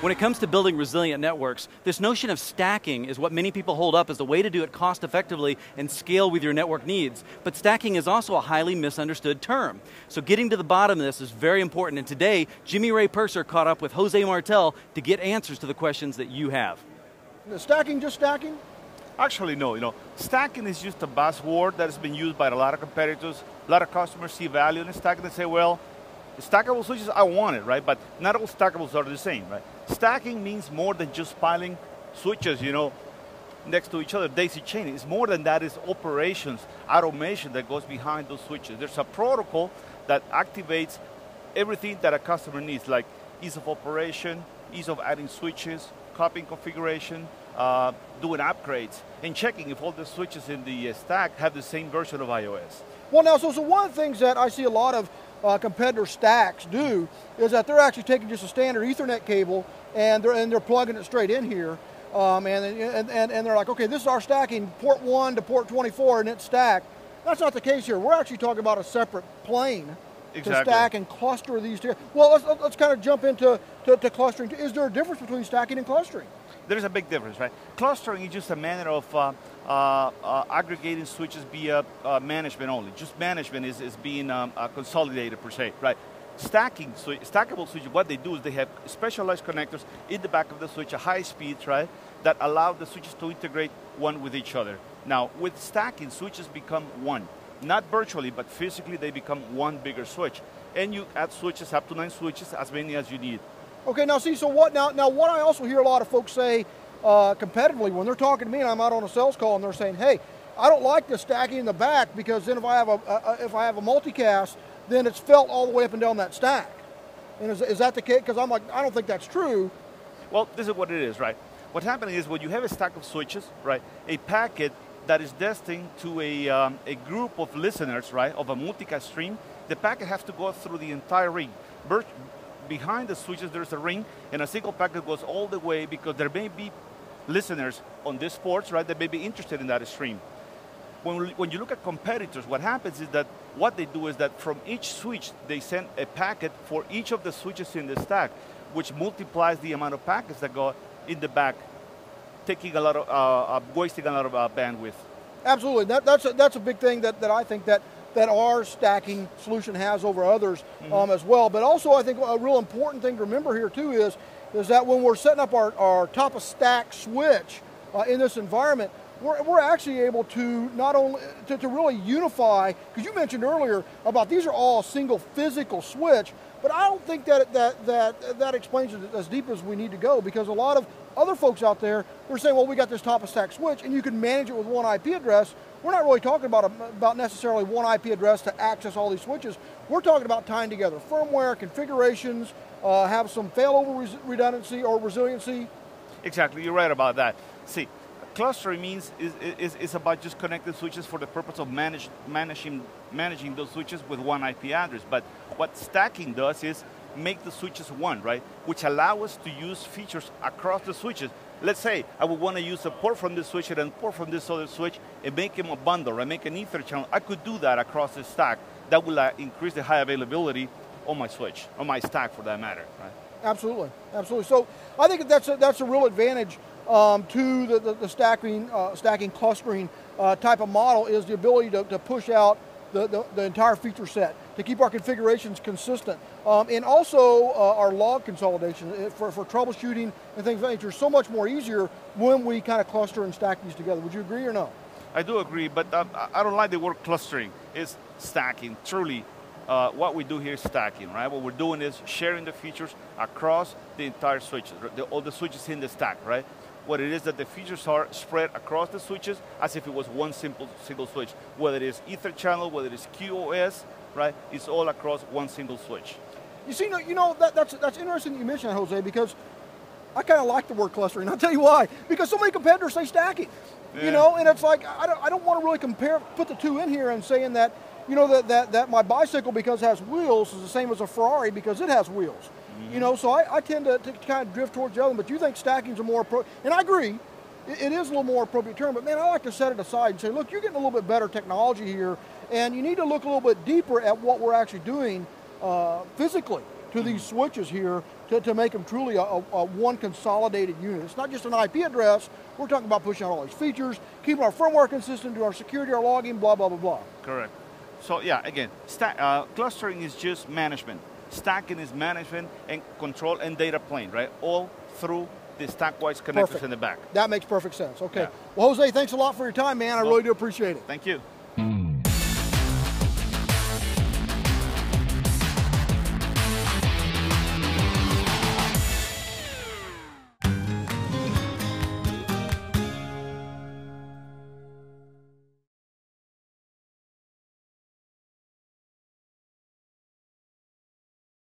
When it comes to building resilient networks, this notion of stacking is what many people hold up as the way to do it cost effectively and scale with your network needs. But stacking is also a highly misunderstood term. So getting to the bottom of this is very important, and today, Jimmy Ray Purser caught up with Jose Martell to get answers to the questions that you have. Is stacking just stacking? Actually, no. You know, stacking is just a buzzword that has been used by a lot of competitors. A lot of customers see value in stacking and say, well, stackable switches, I want it, right? But not all stackables are the same, right? Stacking means more than just piling switches, you know, next to each other, daisy chaining. It's more than that, it's operations, automation that goes behind those switches. There's a protocol that activates everything that a customer needs, like ease of operation, ease of adding switches, copying configuration, uh, doing upgrades, and checking if all the switches in the uh, stack have the same version of IOS. Well, now, so, so one of the things that I see a lot of uh, competitor stacks do is that they're actually taking just a standard Ethernet cable and they're, and they're plugging it straight in here. Um, and, and, and, and they're like, okay, this is our stacking, port 1 to port 24, and it's stacked. That's not the case here. We're actually talking about a separate plane exactly. to stack and cluster these together. Well, let's, let's kind of jump into to, to clustering. Is there a difference between stacking and clustering? There's a big difference, right? Clustering is just a manner of uh, uh, uh, aggregating switches via uh, management only. Just management is, is being um, uh, consolidated per se, right? Stacking, so stackable switches, what they do is they have specialized connectors in the back of the switch at high speeds, right? That allow the switches to integrate one with each other. Now, with stacking, switches become one. Not virtually, but physically they become one bigger switch. And you add switches, up to nine switches, as many as you need. Okay, now see, so what now, now what I also hear a lot of folks say uh, competitively when they're talking to me and I'm out on a sales call and they're saying, hey, I don't like the stacking in the back because then if I have a, a if I have a multicast, then it's felt all the way up and down that stack. And is, is that the case? Because I'm like, I don't think that's true. Well, this is what it is, right? What's happening is when you have a stack of switches, right, a packet that is destined to a, um, a group of listeners, right, of a multicast stream, the packet has to go through the entire ring. behind the switches, there's a ring, and a single packet goes all the way because there may be listeners on this ports, right, that may be interested in that stream. When, when you look at competitors, what happens is that what they do is that from each switch, they send a packet for each of the switches in the stack, which multiplies the amount of packets that go in the back, taking a lot of, uh, uh, wasting a lot of uh, bandwidth. Absolutely, that, that's, a, that's a big thing that, that I think that that our stacking solution has over others mm-hmm. um, as well. But also, I think a real important thing to remember here too is is that when we're setting up our, our top of stack switch uh, in this environment, we're, we're actually able to not only to, to really unify because you mentioned earlier about these are all single physical switch but i don't think that that that that explains it as deep as we need to go because a lot of other folks out there they're saying well we got this top of stack switch and you can manage it with one ip address we're not really talking about, about necessarily one IP address to access all these switches. We're talking about tying together firmware, configurations, uh, have some failover res redundancy or resiliency. Exactly, you're right about that. See, clustering means is, is, is about just connecting switches for the purpose of manage, managing, managing those switches with one IP address. But what stacking does is make the switches one, right? Which allow us to use features across the switches let's say I would want to use a port from this switch and a port from this other switch and make them a bundle and make an ether channel, I could do that across the stack. That will uh, increase the high availability on my switch, on my stack for that matter. Right? Absolutely, absolutely. So I think that's a, that's a real advantage um, to the, the, the stacking, uh, stacking clustering uh, type of model is the ability to, to push out the, the, the, entire feature set to keep our configurations consistent. Um, and also uh, our log consolidation uh, for, for troubleshooting and things like that nature so much more easier when we kind of cluster and stack these together. Would you agree or no? I do agree, but um, I don't like the word clustering. It's stacking, truly. Uh, what we do here is stacking, right? What we're doing is sharing the features across the entire switches, the, all the switches in the stack, right? what it is that the features are spread across the switches as if it was one simple single switch. Whether it is Ether channel, whether it is QoS, right? It's all across one single switch. You see, you know, that, that's, that's interesting that you mentioned that, Jose, because I kind of like the word clustering. I'll tell you why. Because so many competitors say stacking. Yeah. You know, and it's like, I don't, I don't want to really compare, put the two in here and saying that, you know, that, that, that my bicycle, because it has wheels, is the same as a Ferrari because it has wheels. You know, so I, I tend to, to, kind of drift towards the other, but you think stacking's a more, appropriate, and I agree, it, it is a little more appropriate term, but man, I like to set it aside and say, look, you're getting a little bit better technology here, and you need to look a little bit deeper at what we're actually doing uh, physically. to these switches here to, to make them truly a, a, a one consolidated unit. It's not just an IP address. We're talking about pushing out all these features, keeping our firmware consistent, doing our security, our logging, blah blah blah blah. Correct. So yeah, again, uh, clustering is just management. Stacking is management and control and data plane, right? All through the StackWise connectors Perfect. in the back. That makes perfect sense. Okay. Yeah. Well, Jose, thanks a lot for your time, man. I Well- really do appreciate it. Thank you.